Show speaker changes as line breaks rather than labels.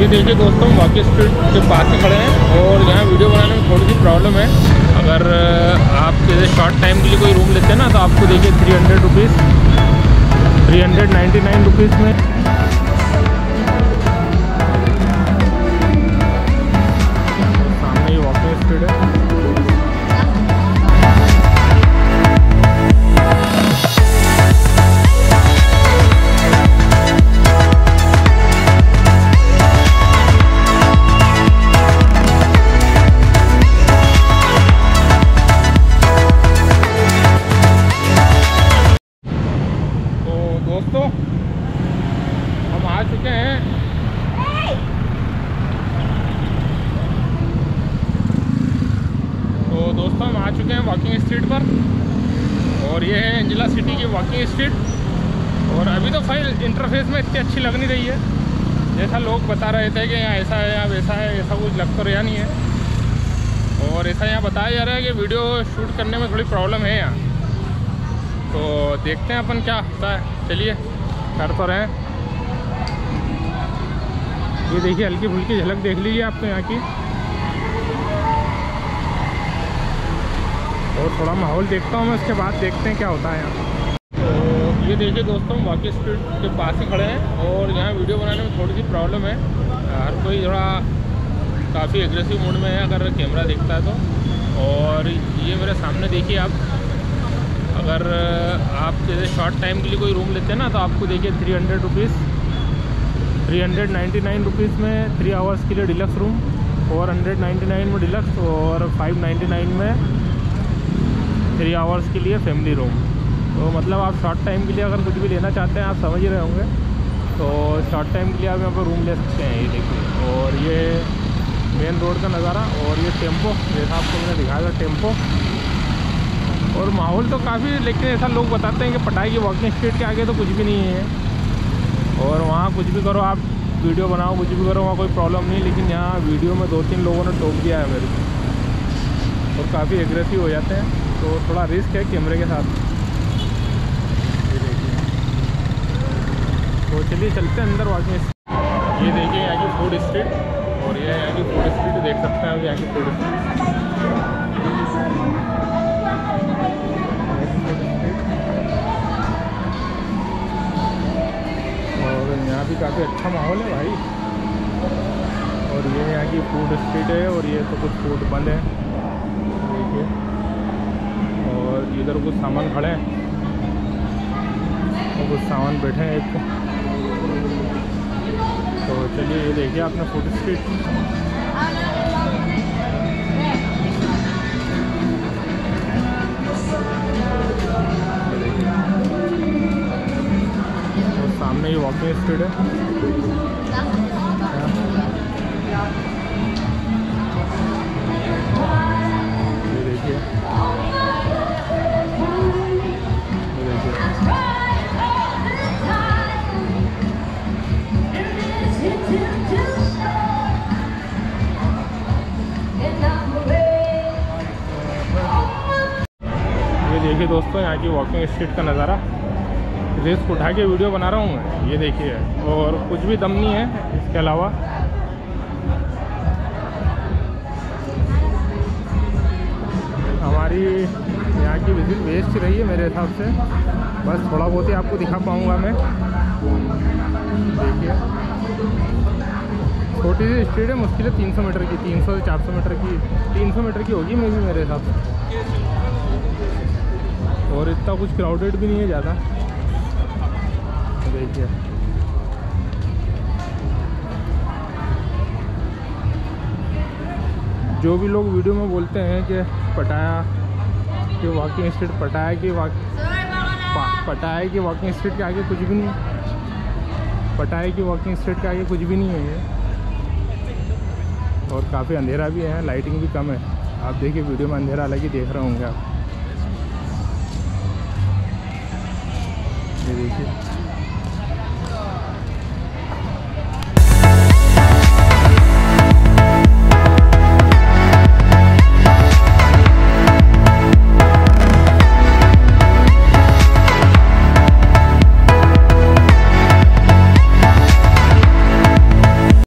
ये देखिए दोस्तों वाकई स्ट्रीट के पास ही खड़े हैं और यहाँ वीडियो बनाने में थोड़ी सी प्रॉब्लम है। अगर आप जैसे शॉर्ट टाइम के लिए कोई रूम लेते हैं ना तो आपको देखिए three hundred rupees three hundred ninety nine rupees में। सामने ही वॉकिंग स्ट्रीट है। दोस्तों हम आ चुके हैं वॉकिंग स्ट्रीट पर। और ये है एंजिला सिटी की वॉकिंग स्ट्रीट और अभी तो फ़ाइल इंटरफेस में इतनी अच्छी लग नहीं रही है। जैसा लोग बता रहे थे कि यहाँ ऐसा है, यहाँ वैसा है, ऐसा कुछ लग तो रहा नहीं है। और ऐसा यहाँ बताया जा रहा है कि वीडियो शूट करने में थोड़ी प्रॉब्लम है यहाँ। तो देखते हैं अपन क्या होता है। चलिए, कर तो रहे हैं। ये देखिए हल्की फुल्की झलक देख लीजिए आप तो यहाँ की। और थोड़ा माहौल देखता हूँ मैं, उसके बाद देखते हैं क्या होता है यहाँ। तो ये देखिए दोस्तों वाकी स्ट्रीट के पास ही खड़े हैं और यहाँ वीडियो बनाने में थोड़ी सी प्रॉब्लम है। हर कोई थोड़ा काफ़ी एग्रेसिव मूड में है अगर कैमरा दिखता है तो। और ये मेरे सामने देखिए आप, अगर आप जैसे शॉर्ट टाइम के लिए कोई रूम लेते हैं ना तो आपको देखिए three hundred rupees three hundred ninety nine rupees में थ्री आवर्स के लिए deluxe room four hundred ninety nine में डिलक्स और फाइव नाइन्टी नाइन में थ्री आवर्स के लिए फैमिली रूम तो मतलब आप शॉर्ट टाइम के लिए अगर कुछ भी लेना चाहते हैं, आप समझ ही रहे होंगे। तो शॉर्ट टाइम के लिए आप यहाँ पर रूम ले सकते हैं, ये देखिए। और ये मेन रोड का नज़ारा और ये टेंपो जैसा आपको मैंने दिखाया था टेंपो और माहौल तो काफ़ी, लेकिन ऐसा लोग बताते हैं कि पटाई की वॉकिंग स्ट्रीट के आगे तो कुछ भी नहीं है। और वहाँ कुछ भी करो, आप वीडियो बनाओ, कुछ भी करो, वहाँ कोई प्रॉब्लम नहीं, लेकिन यहाँ वीडियो में दो तीन लोगों ने टोक दिया है मेरे को। और काफ़ी एग्रेसिव हो जाते हैं। तो थोड़ा रिस्क है कैमरे के साथ। ये देखिए। तो चलिए चलते हैं अंदर वॉकिंग ये देखिए, यहाँ की फ़ूड स्ट्रीट और ये यहाँ की फ़ूड स्ट्रीट देख सकते हैं आप, यहाँ की फ़ूड स्ट्रीट और यहाँ भी काफ़ी अच्छा माहौल है भाई। और ये यहाँ की फ़ूड स्ट्रीट है और ये तो कुछ फ़ूड बंद है। देखिए। इधर कुछ सामान खड़े हैं। और कुछ सामान बैठे हैं एक। तो चलिए, ये देखिए आपने फ़ूड स्ट्रीट ये और सामने ही वॉकिंग स्ट्रीट है। देखिए दोस्तों, यहाँ की वॉकिंग स्ट्रीट का नज़ारा। रिस्क उठा के वीडियो बना रहा हूँ मैं, ये देखिए। और कुछ भी दम नहीं है, इसके अलावा। हमारी यहाँ की विज़िट वेस्ट रही है मेरे हिसाब से। बस थोड़ा बहुत ही आपको दिखा पाऊँगा मैं। देखिए। छोटी सी स्ट्रीट है, मुश्किल है तीन सौ मीटर की, तीन सौ से चार सौ मीटर की, तीन सौ मीटर की होगी मे भी मेरे हिसाब से। और इतना कुछ क्राउडेड भी नहीं है ज़्यादा। देखिए। जो भी लोग वीडियो में बोलते हैं कि पटाया, कि वॉकिंग स्ट्रीट पटाया कि पटाया की वॉकिंग स्ट्रीट के आगे कुछ भी नहीं पटाया की वॉकिंग स्ट्रीट के आगे कुछ भी नहीं है ये। और काफ़ी अंधेरा भी है लाइटिंग भी कम है। आप देखिए वीडियो में अंधेरा अलग ही देख रहे होंगे आप। ये देखिए